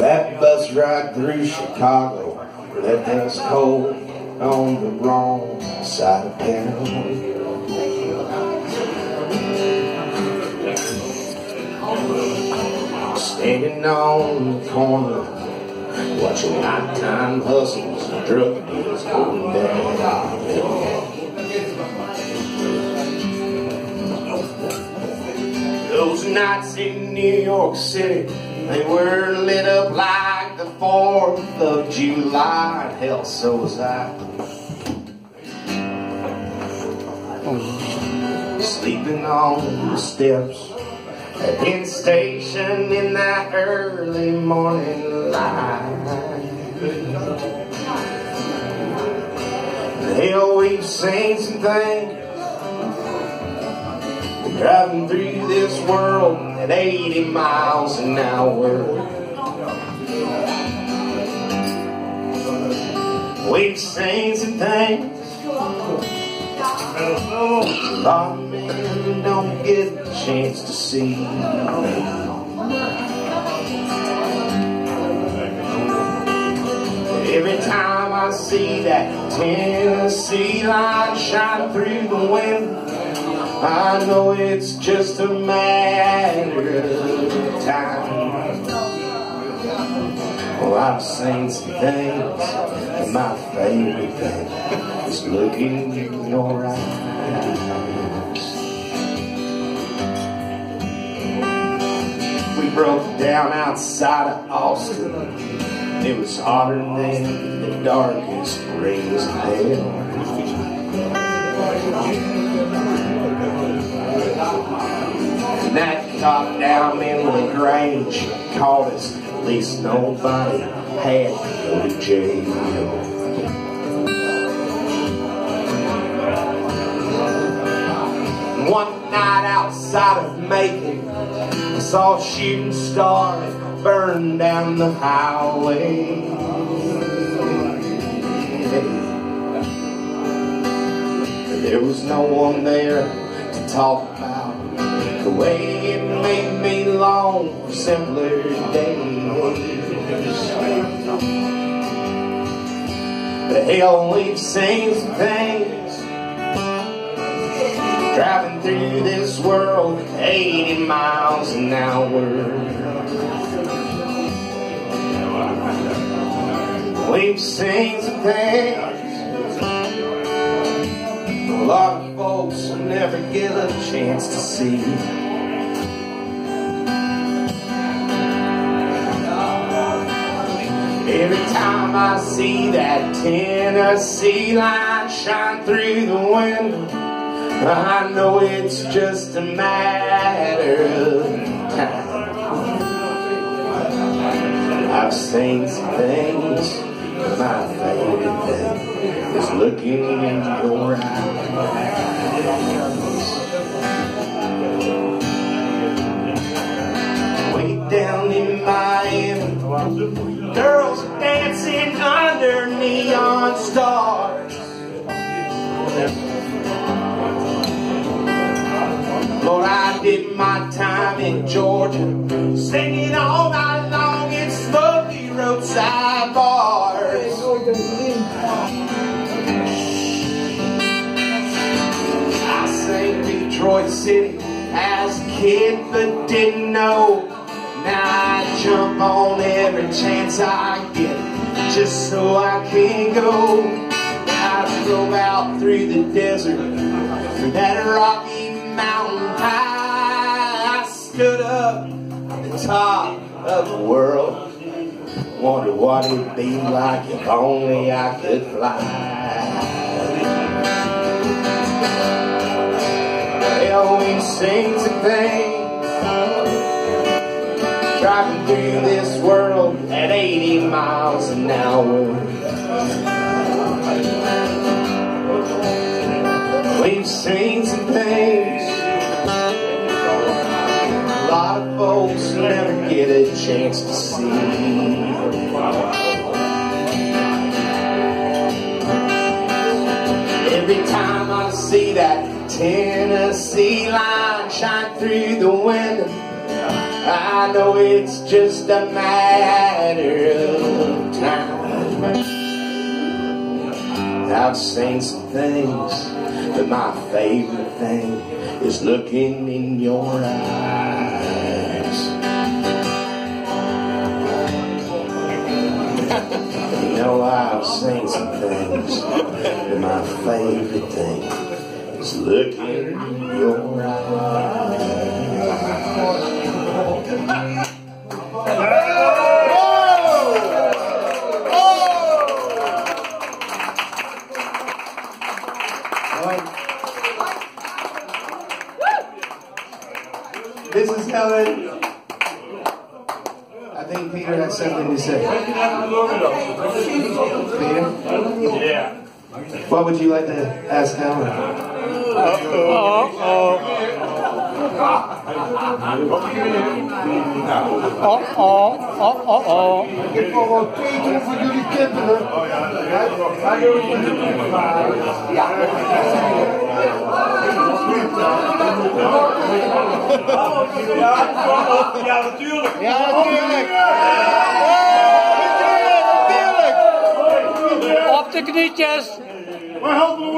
That bus ride through Chicago left us cold on the wrong side of town. Standing on the corner, watching nighttime hustles and drug dealers going down. Those nights in New York City, they were lit up like the 4th of July. Hell, so was I. Sleeping on the steps Penn Station in that early morning light. Hell, we've seen some things driving through this world at 80 miles an hour. We've seen some things men don't get a chance to see. Every time I see that Tennessee light shine through the window, I know it's just a matter of time. Well, I've seen some things, and my favorite thing is looking in your eyes. We broke down outside of Austin. It was hotter than the darkest rays of hell. And that cop down in LaGrange called us. At least nobody had to go to jail. One night outside of Macon, I saw a shooting star burn down the highway. There was no one there to talk about the way made me long simpler days. We've seen some things driving through this world 80 miles an hour. We've seen some things a lot of folks will never get a chance to see. Every time I see that Tennessee line shine through the window, I know it's just a matter of time. I've seen some things, my favorite thing is looking in your eyes. Neon stars. Lord, I did my time in Georgia, singing all night long in smoky roadside bars. I sang Detroit City as a kid, but didn't know. Now I jump on every chance I get, just so I can go. I drove out through the desert, that rocky mountain high. I stood up at the top of the world. Wonder what it'd be like if only I could fly. Hell, we've seen some things driving through miles an hour. We've seen some things a lot of folks never get a chance to see. Every time I see that Tennessee line shine through the window, I know it's just a matter of I've seen some things, but my favorite thing is looking in your eyes. You know I've seen some things, but my favorite thing is looking in your This is I think Peter has something to say. Peter? Yeah. What would you like to ask Helen? Ik wil wel Peter voor jullie kinderen. Ja, Ja, natuurlijk. Ja, natuurlijk. Natuurlijk, natuurlijk. Op de knietjes. Maar help me